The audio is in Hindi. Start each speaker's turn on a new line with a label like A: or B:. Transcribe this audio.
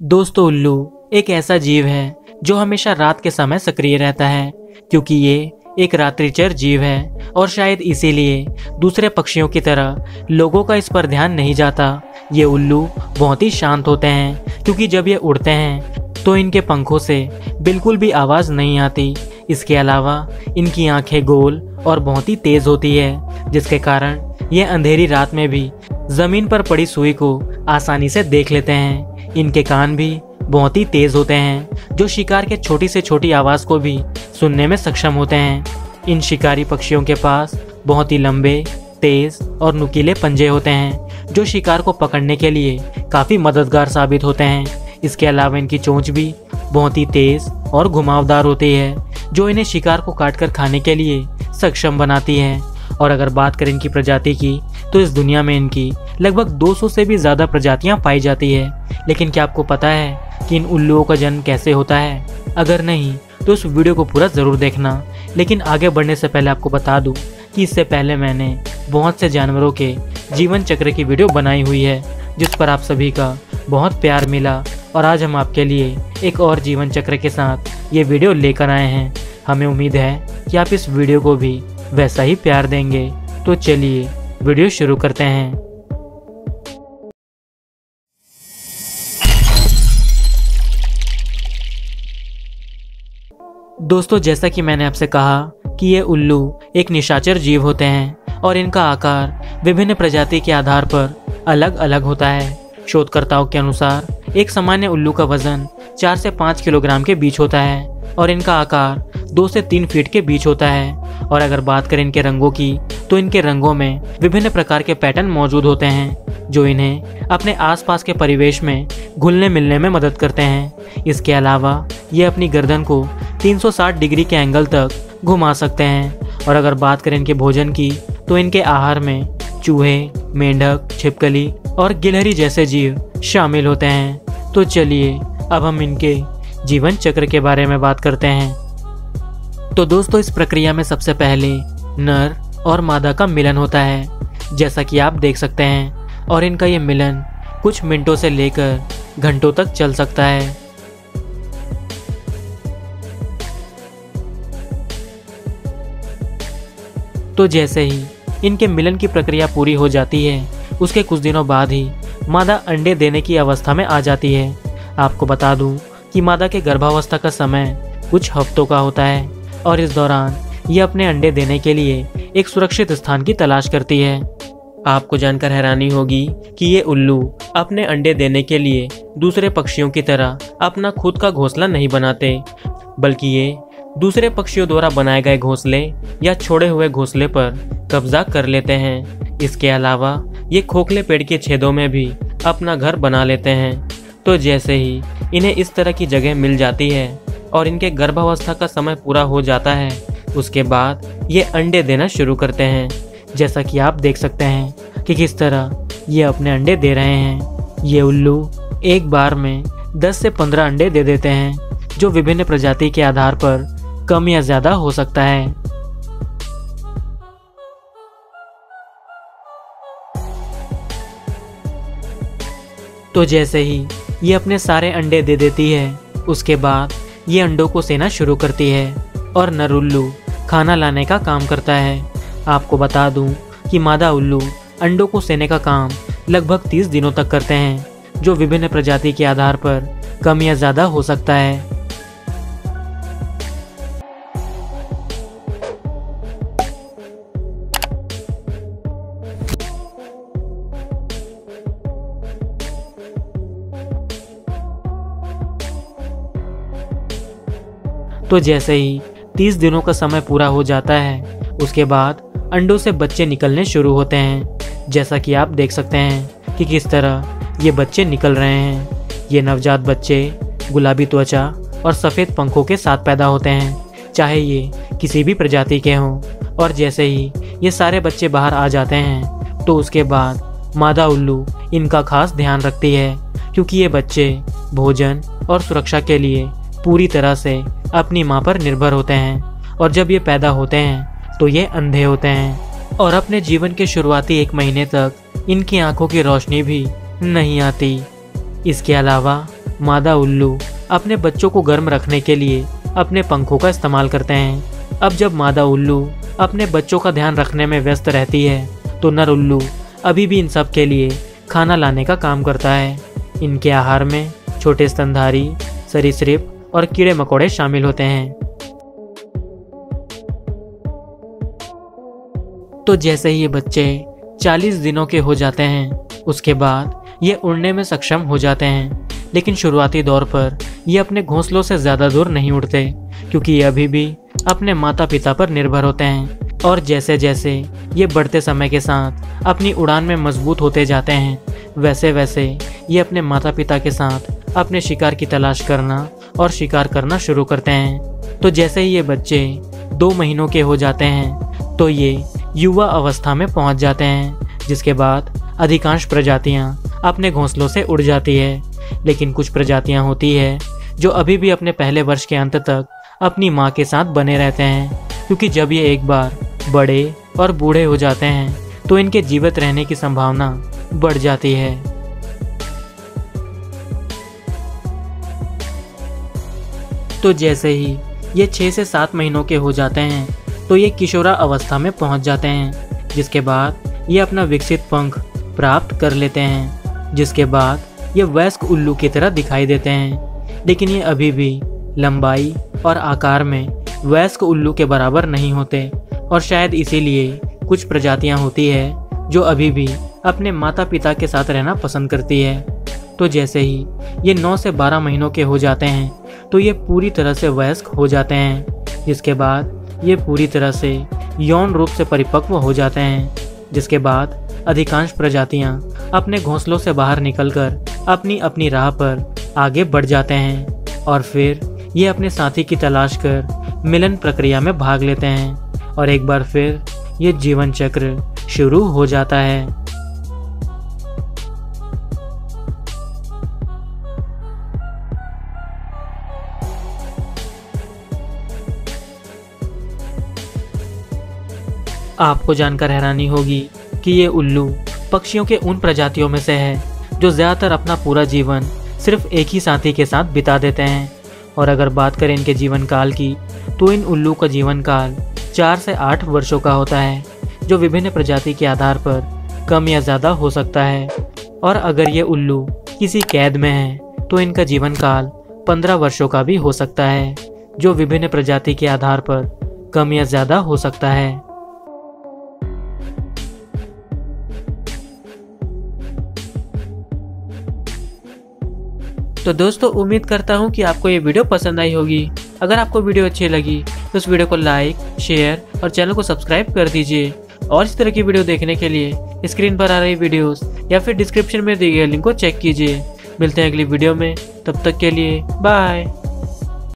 A: दोस्तों, उल्लू, एक ऐसा जीव है जो हमेशा रात के समय सक्रिय रहता है, क्योंकि ये एक रात्रिचर जीव है और शायद इसीलिए दूसरे पक्षियों की तरह लोगों का इस पर ध्यान नहीं जाता। ये उल्लू बहुत ही शांत होते हैं, क्योंकि जब ये उड़ते हैं तो इनके पंखों से बिल्कुल भी आवाज़ नहीं आती। इसके अलावा, इनकी आँखें गोल और बहुत ही तेज होती है, जिसके कारण ये अंधेरी रात में भी ज़मीन पर पड़ी सुई को आसानी से देख लेते हैं। इनके कान भी बहुत ही तेज होते हैं, जो शिकार के छोटी से छोटी आवाज़ को भी सुनने में सक्षम होते हैं। इन शिकारी पक्षियों के पास बहुत ही लंबे, तेज और नुकीले पंजे होते हैं, जो शिकार को पकड़ने के लिए काफ़ी मददगार साबित होते हैं। इसके अलावा इनकी चोंच भी बहुत ही तेज और घुमावदार होती है, जो इन्हें शिकार को काटकर खाने के लिए सक्षम बनाती है। और अगर बात करें इनकी प्रजाति की तो इस दुनिया में इनकी लगभग 200 से भी ज़्यादा प्रजातियाँ पाई जाती है। लेकिन क्या आपको पता है कि इन उल्लुओं का जन्म कैसे होता है? अगर नहीं तो इस वीडियो को पूरा ज़रूर देखना। लेकिन आगे बढ़ने से पहले आपको बता दूँ कि इससे पहले मैंने बहुत से जानवरों के जीवन चक्र की वीडियो बनाई हुई है, जिस पर आप सभी का बहुत प्यार मिला और आज हम आपके लिए एक और जीवन चक्र के साथ ये वीडियो लेकर आए हैं। हमें उम्मीद है कि आप इस वीडियो को भी वैसा ही प्यार देंगे। तो चलिए वीडियो शुरू करते हैं। दोस्तों, जैसा कि मैंने आपसे कहा कि ये उल्लू एक निशाचर जीव होते हैं और इनका आकार विभिन्न प्रजाति के आधार पर अलग अलग होता है। शोधकर्ताओं के अनुसार, एक सामान्य उल्लू का वज़न चार से पाँच किलोग्राम के बीच होता है और इनका आकार दो से तीन फीट के बीच होता है। और अगर बात करें इनके रंगों की तो इनके रंगों में विभिन्न प्रकार के पैटर्न मौजूद होते हैं, जो इन्हें अपने आसपास के परिवेश में घुलने मिलने में मदद करते हैं। इसके अलावा, ये अपनी गर्दन को 360 डिग्री के एंगल तक घुमा सकते हैं। और अगर बात करें इनके भोजन की तो इनके आहार में चूहे, मेंढक, छिपकली और गिलहरी जैसे जीव शामिल होते हैं। तो चलिए, अब हम इनके जीवन चक्र के बारे में बात करते हैं। तो दोस्तों, इस प्रक्रिया में सबसे पहले नर और मादा का मिलन होता है, जैसा कि आप देख सकते हैं। और इनका ये मिलन कुछ मिनटों से लेकर घंटों तक चल सकता है। तो जैसे ही इनके मिलन की प्रक्रिया पूरी हो जाती है, उसके कुछ दिनों बाद ही मादा अंडे देने की अवस्था में आ जाती है। आपको बता दूँ कि मादा के गर्भावस्था का समय कुछ हफ्तों का होता है, और इस दौरान ये अपने अंडे देने के लिए एक सुरक्षित स्थान की तलाश करती है। आपको जानकर हैरानी होगी कि ये उल्लू अपने अंडे देने के लिए दूसरे पक्षियों की तरह अपना खुद का घोंसला नहीं बनाते, बल्कि ये दूसरे पक्षियों द्वारा बनाए गए घोंसले या छोड़े हुए घोंसले पर कब्जा कर लेते हैं। इसके अलावा ये खोखले पेड़ के छेदों में भी अपना घर बना लेते हैं। तो जैसे ही इन्हें इस तरह की जगह मिल जाती है और इनके गर्भावस्था का समय पूरा हो जाता है उसके बाद ये अंडे देना शुरू करते हैं। जैसा कि आप देख सकते हैं कि किस तरह ये अपने अंडे दे रहे हैं। ये उल्लू एक बार में 10 से 15 अंडे दे देते हैं, जो विभिन्न प्रजाति के आधार पर कम या ज़्यादा हो सकता है। तो जैसे ही ये अपने सारे अंडे दे देती है, उसके बाद ये अंडों को सेना शुरू करती है। और नर उल्लू खाना लाने का काम करता है। आपको बता दूँ कि मादा उल्लू अंडों को सेने का काम लगभग तीस दिनों तक करते हैं, जो विभिन्न प्रजाति के आधार पर कम या ज़्यादा हो सकता है। तो जैसे ही तीस दिनों का समय पूरा हो जाता है। उसके बाद अंडों से बच्चे निकलने शुरू होते हैं। जैसा कि आप देख सकते हैं कि किस तरह ये बच्चे निकल रहे हैं। ये नवजात बच्चे, गुलाबी त्वचा और सफ़ेद पंखों के साथ पैदा होते हैं। चाहे ये किसी भी प्रजाति के हों और जैसे ही ये सारे बच्चे बाहर आ जाते हैं तो उसके बाद मादा उल्लू इनका खास ध्यान रखती है। क्योंकि ये बच्चे भोजन और सुरक्षा के लिए पूरी तरह से अपनी माँ पर निर्भर होते हैं और जब ये पैदा होते हैं तो ये अंधे होते हैं। और अपने जीवन के शुरुआती एक महीने तक इनकी आँखों की रोशनी भी नहीं आती। इसके अलावा, मादा उल्लू अपने बच्चों को गर्म रखने के लिए अपने पंखों का इस्तेमाल करते हैं। अब जब मादा उल्लू अपने बच्चों का ध्यान रखने में व्यस्त रहती है तो नर उल्लू अभी भी इन सब के लिए खाना लाने का काम करता है। इनके आहार में छोटे स्तनधारी, सरीसृप और कीड़े मकोड़े शामिल होते हैं। तो जैसे ही ये बच्चे 40 दिनों के हो जाते हैं, उसके बाद ये उड़ने में सक्षम हो जाते हैं। लेकिन शुरुआती दौर पर ये अपने घोंसलों से ज़्यादा दूर नहीं उड़ते, क्योंकि ये अभी भी अपने माता पिता पर निर्भर होते हैं। और जैसे जैसे ये बढ़ते समय के साथ अपनी उड़ान में मज़बूत होते जाते हैं वैसे वैसे ये अपने माता पिता के साथ अपने शिकार की तलाश करना और शिकार करना शुरू करते हैं। तो जैसे ही ये बच्चे दो महीनों के हो जाते हैं तो ये युवा अवस्था में पहुँच जाते हैं, जिसके बाद अधिकांश प्रजातियाँ अपने घोंसलों से उड़ जाती है। लेकिन कुछ प्रजातियाँ होती है, जो अभी भी अपने पहले वर्ष के अंत तक अपनी माँ के साथ बने रहते हैं, क्योंकि जब ये एक बार बड़े और बूढ़े हो जाते हैं तो इनके जीवित रहने की संभावना बढ़ जाती है। तो जैसे ही ये छः से सात महीनों के हो जाते हैं तो ये किशोरा अवस्था में पहुँच जाते हैं, जिसके बाद ये अपना विकसित पंख प्राप्त कर लेते हैं, जिसके बाद ये वयस्क उल्लू की तरह दिखाई देते हैं। लेकिन ये अभी भी लंबाई और आकार में वयस्क उल्लू के बराबर नहीं होते, और शायद इसीलिए कुछ प्रजातियाँ होती है जो अभी भी अपने माता पिता के साथ रहना पसंद करती है। तो जैसे ही ये 9 से 12 महीनों के हो जाते हैं तो ये पूरी तरह से वयस्क हो जाते हैं। जिसके बाद ये पूरी तरह से यौन रूप से परिपक्व हो जाते हैं। जिसके बाद अधिकांश प्रजातियाँ अपने घोंसलों से बाहर निकलकर अपनी अपनी राह पर आगे बढ़ जाते हैं और फिर ये अपने साथी की तलाश कर मिलन प्रक्रिया में भाग लेते हैं और एक बार फिर ये जीवन चक्र शुरू हो जाता है। आपको जानकर हैरानी होगी कि ये उल्लू पक्षियों के उन प्रजातियों में से है, जो ज़्यादातर अपना पूरा जीवन सिर्फ़ एक ही साथी के साथ बिता देते हैं। और अगर बात करें इनके जीवन काल की तो इन उल्लू का जीवन काल चार से आठ वर्षों का होता है, जो विभिन्न प्रजाति के आधार पर कम या ज़्यादा हो सकता है। और अगर ये उल्लू किसी कैद में है तो इनका जीवन काल पंद्रह वर्षों का भी हो सकता है, जो विभिन्न प्रजाति के आधार पर कम या ज़्यादा हो सकता है। तो दोस्तों, उम्मीद करता हूँ कि आपको ये वीडियो पसंद आई होगी। अगर आपको वीडियो अच्छी लगी तो उस वीडियो को लाइक, शेयर और चैनल को सब्सक्राइब कर दीजिए। और इस तरह की वीडियो देखने के लिए स्क्रीन पर आ रही वीडियोस या फिर डिस्क्रिप्शन में दिए गए लिंक को चेक कीजिए। मिलते हैं अगली वीडियो में। तब तक के लिए बाय।